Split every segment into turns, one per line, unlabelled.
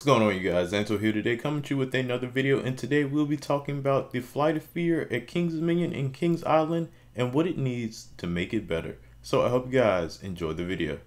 What's going on you guys, Angelo here today coming to you with another video and today we'll be talking about the Flight of Fear at Kings Dominion and Kings Island and what it needs to make it better. So I hope you guys enjoy the video.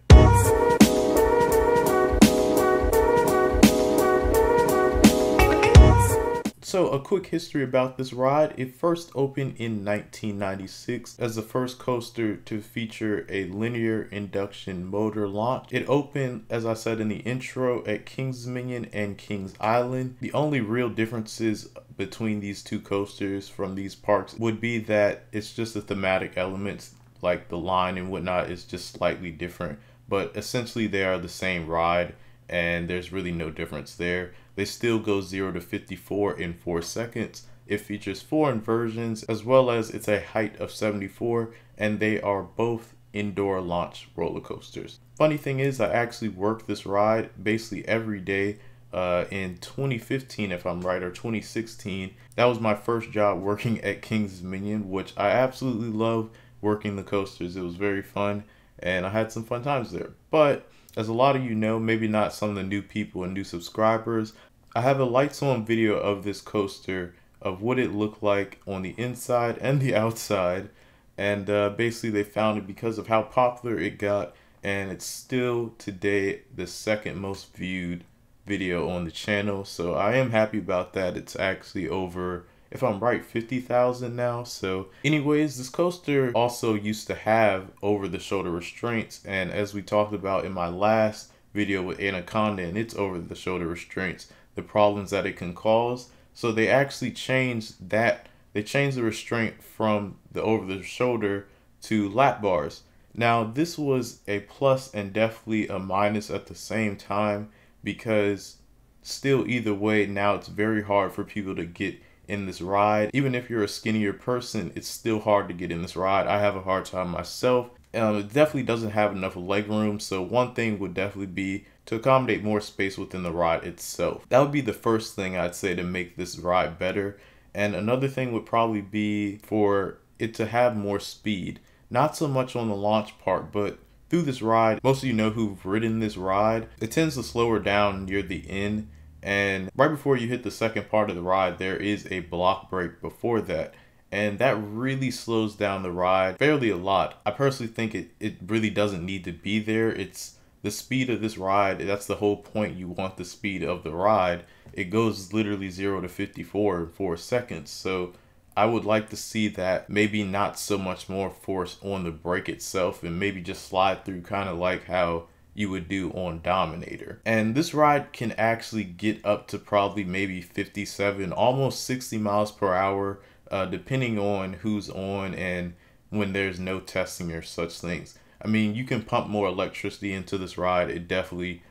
So a quick history about this ride. It first opened in 1996 as the first coaster to feature a linear induction motor launch. It opened, as I said in the intro, at Kings Dominion and Kings Island. The only real differences between these two coasters from these parks would be that it's just the thematic elements like the line and whatnot is just slightly different. But essentially they are the same ride and there's really no difference there. They still go 0 to 54 in 4 seconds. It features four inversions as well as it's a height of 74 and they are both indoor launch roller coasters. Funny thing is I actually worked this ride basically every day uh, in 2015 if I'm right or 2016. That was my first job working at Kings Dominion which I absolutely love working the coasters. It was very fun and I had some fun times there. But as a lot of you know, maybe not some of the new people and new subscribers, I have a lights on video of this coaster of what it looked like on the inside and the outside. And uh, basically they found it because of how popular it got and it's still today the second most viewed video on the channel. So I am happy about that. It's actually over if I'm right, 50,000 now. So anyways, this coaster also used to have over the shoulder restraints. And as we talked about in my last video with Anaconda and its over the shoulder restraints, the problems that it can cause. So they actually changed that. They changed the restraint from the over the shoulder to lap bars. Now this was a plus and definitely a minus at the same time because still either way now it's very hard for people to get in this ride. Even if you're a skinnier person, it's still hard to get in this ride. I have a hard time myself. Um, it definitely doesn't have enough leg room. So one thing would definitely be to accommodate more space within the ride itself. That would be the first thing I'd say to make this ride better. And another thing would probably be for it to have more speed. Not so much on the launch part, but through this ride, most of you know who've ridden this ride, it tends to slow her down near the end and right before you hit the second part of the ride, there is a block brake before that. And that really slows down the ride fairly a lot. I personally think it, it really doesn't need to be there. It's the speed of this ride. That's the whole point. You want the speed of the ride. It goes literally 0 to 54 in 4 seconds. So I would like to see that maybe not so much more force on the brake itself and maybe just slide through kind of like how you would do on Dominator. And this ride can actually get up to probably maybe 57, almost 60 miles per hour, uh, depending on who's on and when there's no testing or such things. I mean, you can pump more electricity into this ride. It definitely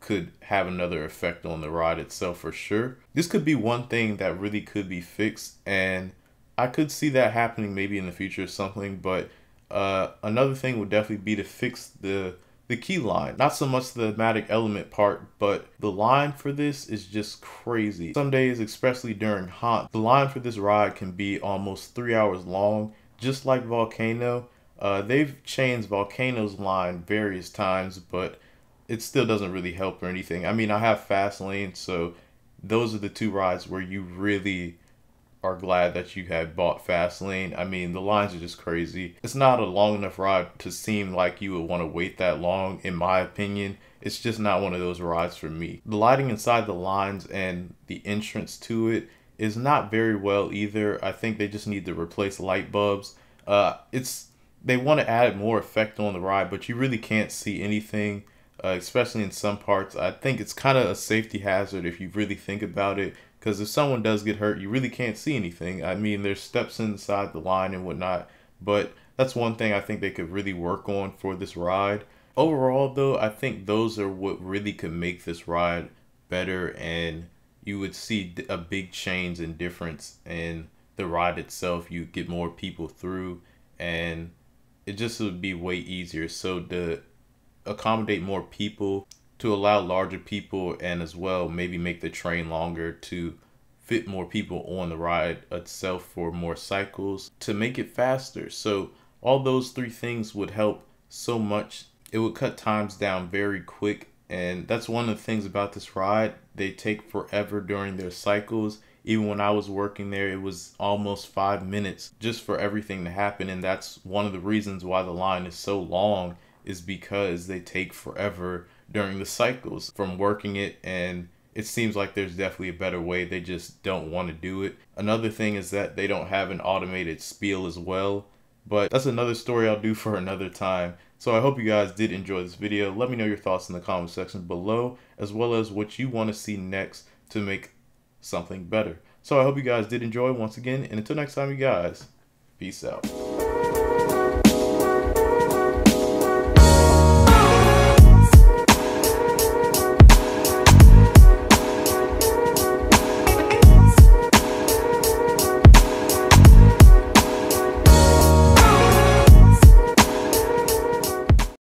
could have another effect on the ride itself for sure. This could be one thing that really could be fixed and I could see that happening maybe in the future or something, but uh, another thing would definitely be to fix the the queue line. Not so much the thematic element part, but the line for this is just crazy. Some days, especially during haunt, the line for this ride can be almost three hours long, just like Volcano. Uh, they've changed Volcano's line various times, but it still doesn't really help or anything. I mean, I have Fast Lane, so those are the two rides where you really are glad that you had bought Fast Lane. I mean, the lines are just crazy. It's not a long enough ride to seem like you would want to wait that long, in my opinion. It's just not one of those rides for me. The lighting inside the lines and the entrance to it is not very well either. I think they just need to replace light bulbs. Uh, it's they want to add more effect on the ride, but you really can't see anything, uh, especially in some parts. I think it's kind of a safety hazard if you really think about it because if someone does get hurt, you really can't see anything. I mean, there's steps inside the line and whatnot, but that's one thing I think they could really work on for this ride. Overall, though, I think those are what really could make this ride better, and you would see a big change and difference in the ride itself. You get more people through, and it just would be way easier. So to accommodate more people, to allow larger people and as well maybe make the train longer to fit more people on the ride itself for more cycles to make it faster. So all those three things would help so much. It would cut times down very quick and that's one of the things about this ride. they take forever during their cycles. Even when I was working there, it was almost five minutes just for everything to happen. And that's one of the reasons why the line is so long, is because they take forever during the cycles from working it. And it seems like there's definitely a better way. They just don't want to do it. Another thing is that they don't have an automated spiel as well. But that's another story I'll do for another time. So I hope you guys did enjoy this video. Let me know your thoughts in the comment section below, as well as what you want to see next to make something better. So I hope you guys did enjoy once again, and until next time, you guys, peace out.